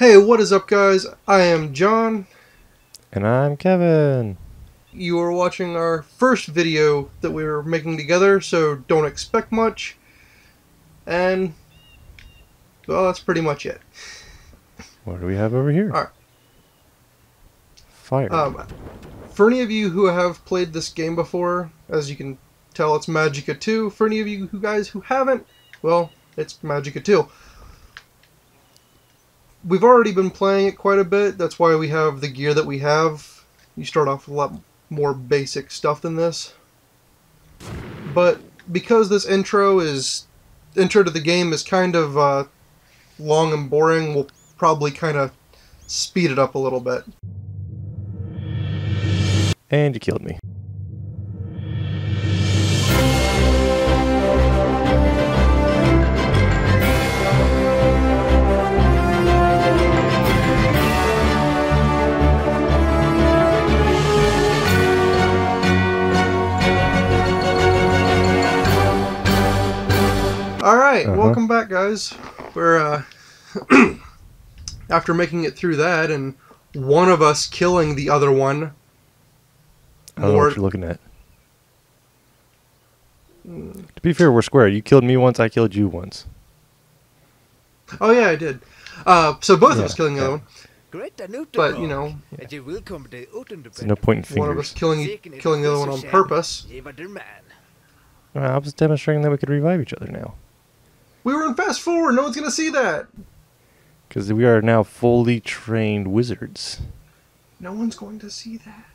Hey, what is up, guys? I am John. And I'm Kevin. You are watching our first video that we were making together, so don't expect much. And, well, that's pretty much it. What do we have over here? Alright. Fire. Um, for any of you who have played this game before, as you can tell, it's Magicka 2. For any of you who guys who haven't, well, it's Magicka 2. We've already been playing it quite a bit. That's why we have the gear that we have. You start off with a lot more basic stuff than this. But because this intro is intro to the game is kind of uh, long and boring, we'll probably kind of speed it up a little bit. and you killed me. Right, Uh-huh. welcome back, guys. We're uh, after making it through that, and one of us killing the other one. I don't know what you're looking at. To be fair, we're square. You killed me once, I killed you once. Oh yeah, I did. Uh, so both of us Yeah, killing the other one, but you know, There's no point in fingers. one of us killing e, killing the other one on purpose. I was demonstrating that we could revive each other now. We were in fast forward. No one's gonna see that. Because we are now fully trained wizards. No one's going to see that.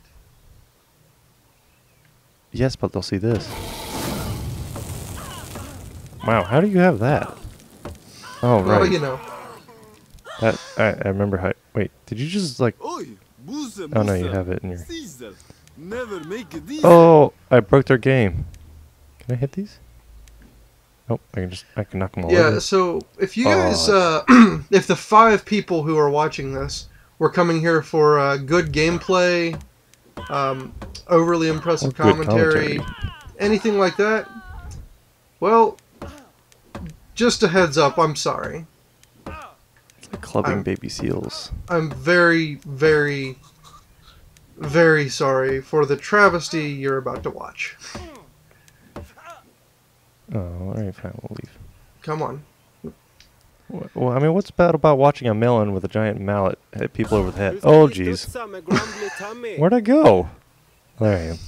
Yes, but they'll see this. Wow, how do you have that? Oh, Well, right. you know. That, I, I remember how. Wait, did you just like. Oi, Busa, Oh, no, you have it in your. Never make a. Oh, I broke their game. Can I hit these? Oh, I can just I can knock them all Yeah. over. So if you guys, Oh. uh, if the five people who are watching this were coming here for uh, good gameplay, um, overly impressive Or good commentary, anything like that, well, just a heads up. I'm sorry. It's like clubbing I'm- baby seals. I'm very, very, very sorry for the travesty you're about to watch. Oh, all right, fine, we'll leave. Come on. Well, I mean, what's bad about watching a melon with a giant mallet hit people over the head? Oh, jeez. Where'd I go? There I am.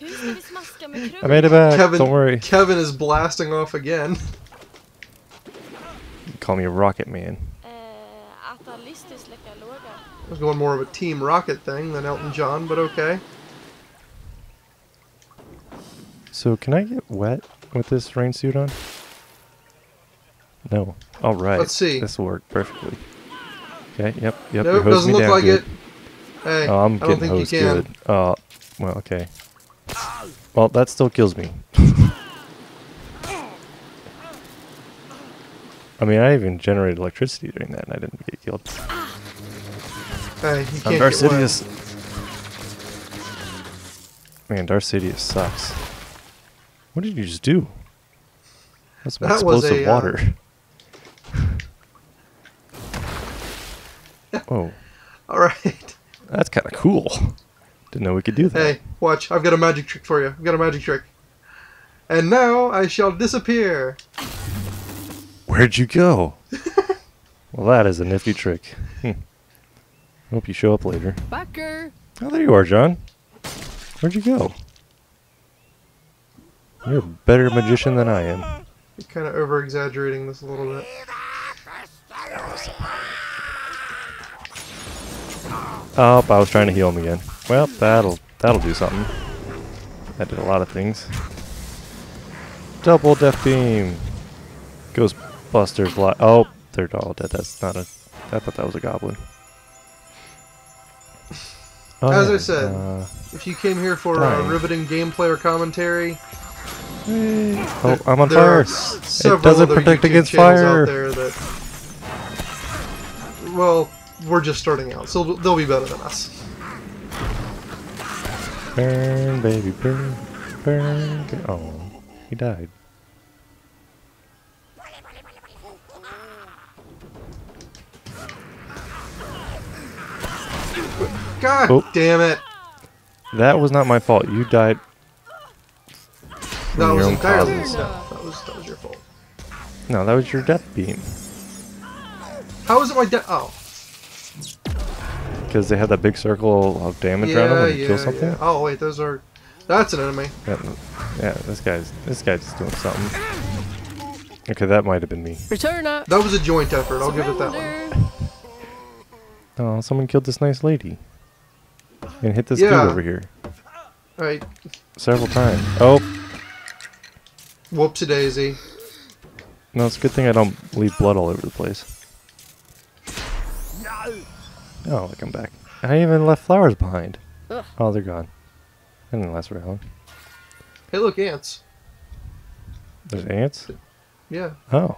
Hur ska vi smaska med I made it back. Kevin, Don't worry. Kevin is blasting off again. Call me a rocket man. Äta listig släcka låga. I was going more of a Team Rocket thing than Elton John, but okay. So, can I get wet with this rain suit on? No. All right. Let's see. This will work perfectly. Okay. Yep. Yep. nope, doesn't me look down like good. it. Hey, Oh, I'm I don't getting think you hosed can. good. Uh, well, okay. Well, that still kills me. I mean, I even generated electricity during that, and I didn't get killed. Hey, you I'm can't Darth get. Sidious. Man, Darth Sidious sucks. What did you just do? That's some That was explosive a, uh, water. Whoa, All right. that's kind of cool. Didn't know we could do that. Hey, watch. I've got a magic trick for you. I've got a magic trick. And now I shall disappear. Where'd you go? well, that is a nifty trick. Hmm. Hope you show up later. Backer! Oh, there you are, John. Where'd you go? You're a better magician than I am. You're kind of over exaggerating this a little bit. Oh, I was trying to heal him again. Well, that'll that'll do something. That did a lot of things. Double death beam. Ghostbusters. Li- oh, they're all dead. That's not a. I thought that was a goblin. Oh, As I said, uh, If you came here for uh, riveting gameplay or commentary, oh, I'm on there fire. several doesn't protect YouTube against fire. that. Well, we're just starting out, so they'll be better than us. Burn, baby, burn, burn. burn. Oh, he died. God Oh. damn it! That was not my fault. You died. That your own entirely causes. no, that was that was your fault. No, that was your death beam. How is it my death? Oh, Because they had that big circle of damage around them when you yeah, kill something. yeah. Oh wait, those are. That's an enemy. Yeah, yeah, this guy's this guy's doing something. Okay, that might have been me. Returna. That was a joint effort. I'll give it that one. Surrender. Oh, someone killed this nice lady. And hit this Yeah. dude over here Right. several times. Oh, Whoopsie daisy. no, it's a good thing I don't leave blood all over the place. Oh, look, I'm back. I even left flowers behind. Ugh. Oh, they're gone. That didn't last very long. Hey, look, ants. There's ants? Yeah, Oh.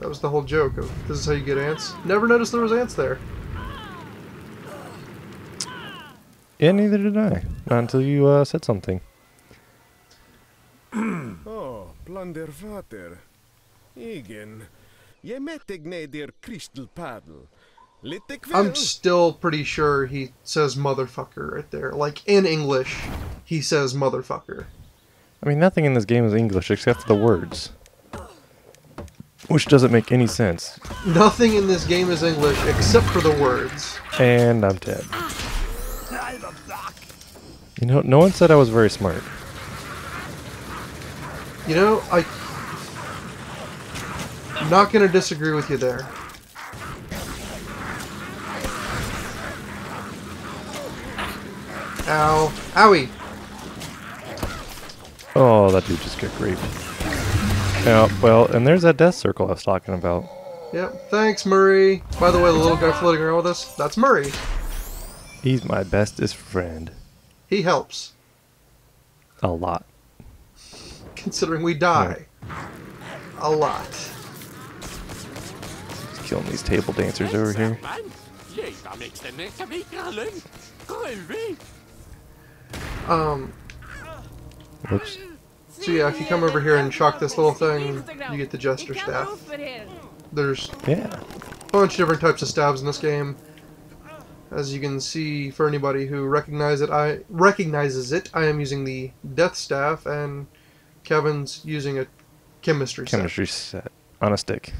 that was the whole joke of this is how you get ants. Never noticed there was ants there. Yeah, neither did I. Not until you uh, said something. Oh, plundervater. Igen. Je mettig neder crystal paddle. I'm still pretty sure he says motherfucker right there. Like in English, he says motherfucker. I mean, nothing in this game is English except for the words. Which doesn't make any sense. Nothing in this game is English except for the words. And I'm dead. You know, no one said I was very smart. You know, I. I'm not gonna disagree with you there. Ow. Owie. Oh, that dude just got raped. Yeah, well, and there's that death circle I was talking about. Yep. Thanks, Murray. By the way, the little guy floating around with us, that's Murray. He's my bestest friend. He helps, A lot. Considering we die. A lot. He's killing these table dancers over here. Um, Whoops. so yeah, if you come over here and shock this little thing, you get the Jester Staff. There's Yeah. a bunch of different types of stabs in this game. As you can see, for anybody who recognize it, I recognizes it. I am using the Death Staff, and Kevin's using a Chemistry. Chemistry set on a stick.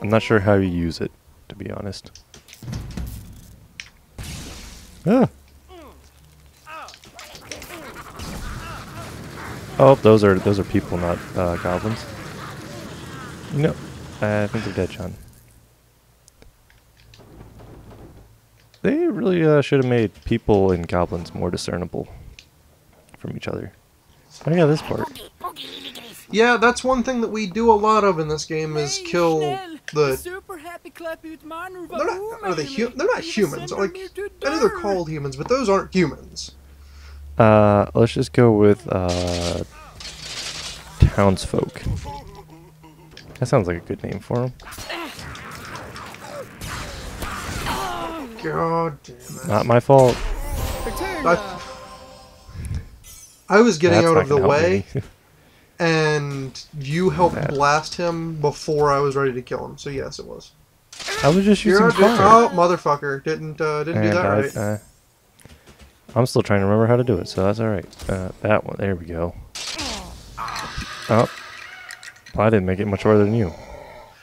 I'm not sure how you use it, to be honest. Ah. Oh, those are those are people, not uh, goblins. No, I think they're dead, John. They really uh, should have made people and goblins more discernible from each other. I got this part. Yeah, that's one thing that we do a lot of in this game is kill the. Super happy clap ut man They're not, are they hu- They're not humans. Like I know they're called humans, but those aren't humans. Uh, let's just go with uh, townsfolk. That sounds like a good name for them. God damn it! Not my fault. I, I was getting That's out of the way, and you helped blast him before I was ready to kill him. So yes, it was. I was just You're using fire. oh, motherfucker! Didn't uh, didn't do that I- right. uh, I'm still trying to remember how to do it, so that's all right. Uh, that one, there we go. Oh, I didn't make it much farther than you.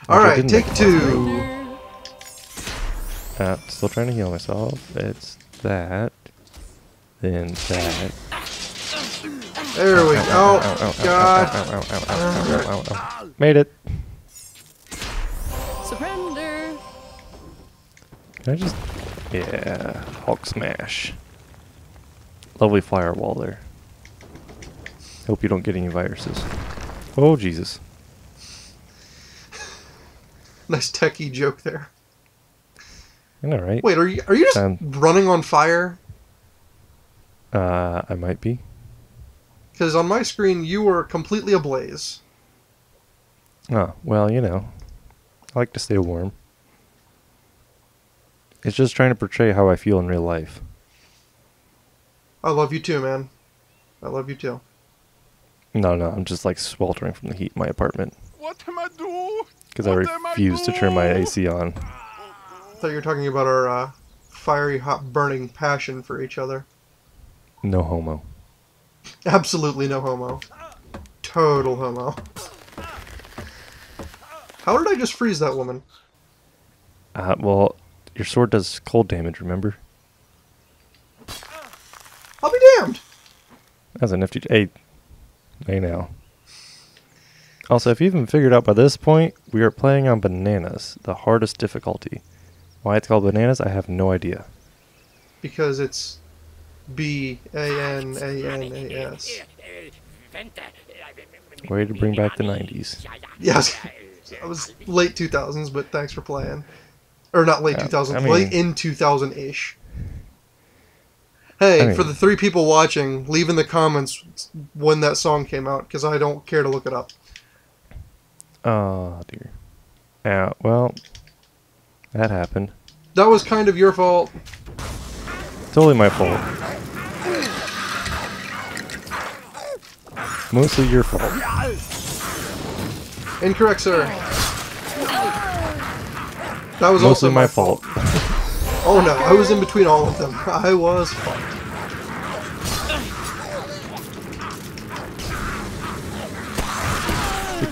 All right, take two. Uh, still trying to heal myself. It's that, then that. There we go. Oh God! Made it. Surrender. Can I just... Yeah, Hulk smash. Lovely firewall there. Hope you don't get any viruses. Oh, Jesus. Nice techie joke there. I know, right? Wait, are you are you just Um, running on fire? Uh, I might be. Because on my screen you were completely ablaze. Oh, well, you know. I like to stay warm. It's just trying to portray how I feel in real life. I love you too, man. I love you too. No, no, I'm just like sweltering from the heat in my apartment. What am I do? Because I What am I refuse to turn my? AC on. thought you were talking about our uh, fiery, hot, burning passion for each other. No homo. Absolutely no homo. Total homo. How did I just freeze that woman? Uh, well, your sword does cold damage, remember? I'll be damned! That's a nifty. Hey, hey now. Also, if you haven't figured out by this point, we are playing on bananas, the hardest difficulty. Why it's called bananas, I have no idea. Because it's B A N A N A S. Way to bring back the 90s. Yes. I was late 2000s, but thanks for playing. Or not late Yeah, 2000s, I mean- late in 2000 ish. Hey, I mean- for the three people watching, leave in the comments when that song came out, because I don't care to look it up. Oh, dear. Yeah, well, that happened. That was kind of your fault. Totally my fault. Mostly your fault. Incorrect, sir. That was Mostly also my fault. Oh no, I was in between all of them. I was fucked.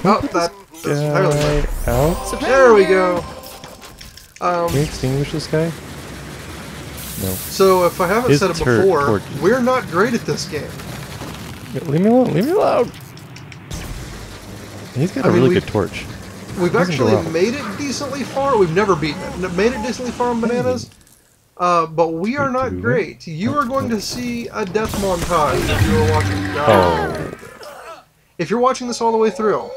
Oh, that, Guy out. There we go. Um, Can we extinguish this guy? No. so if I haven't His said it before, we're not great at this game. Leave me alone. Leave me alone. He's got I a mean, really good torch. We've actually made it decently far. We've never beaten it. Made it decently far on bananas. Uh, but we are not great. You are going to see a death montage if you are watching. Oh. If you're watching this all the way through.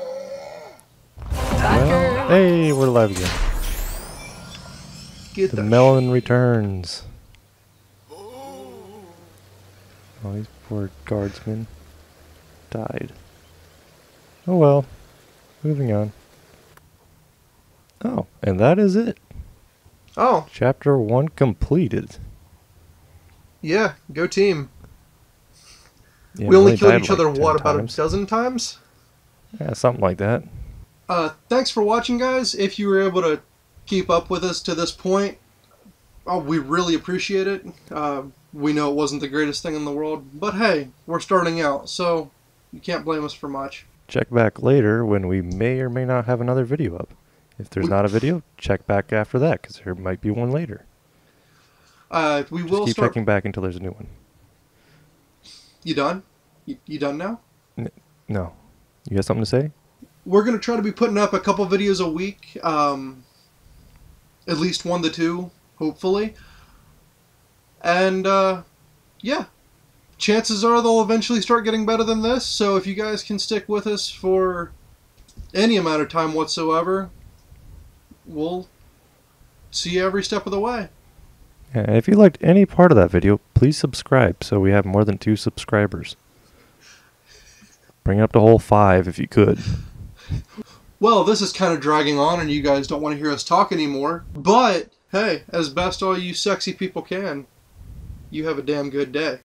Well, hey, we're alive again. Get The the melon returns. Oh, these poor guardsmen died. Oh well. Moving on. Oh, and that is it. Oh, Chapter 1 completed. yeah, go team. Yeah, we only killed each like other, 10 what, about times. a dozen times? Yeah, something like that. Uh, thanks for watching, guys. If you were able to keep up with us to this point, oh, we really appreciate it. Uh, we know it wasn't the greatest thing in the world, but hey, we're starting out, so you can't blame us for much. Check back later when we may or may not have another video up. If there's not a video, check back after that because there might be one later. Uh, we Just will keep start. checking back until there's a new one. You done? You, you done now? No. You got something to say? We're gonna try to be putting up a couple videos a week, um, at least one to two, hopefully. And uh, yeah, chances are they'll eventually start getting better than this. So if you guys can stick with us for any amount of time whatsoever, we'll see you every step of the way. Yeah, if you liked any part of that video, please subscribe so we have more than two subscribers. Bring it up to whole five if you could. Well, this is kind of dragging on, and you guys don't want to hear us talk anymore. But hey, as best all you sexy people can, you have a damn good day.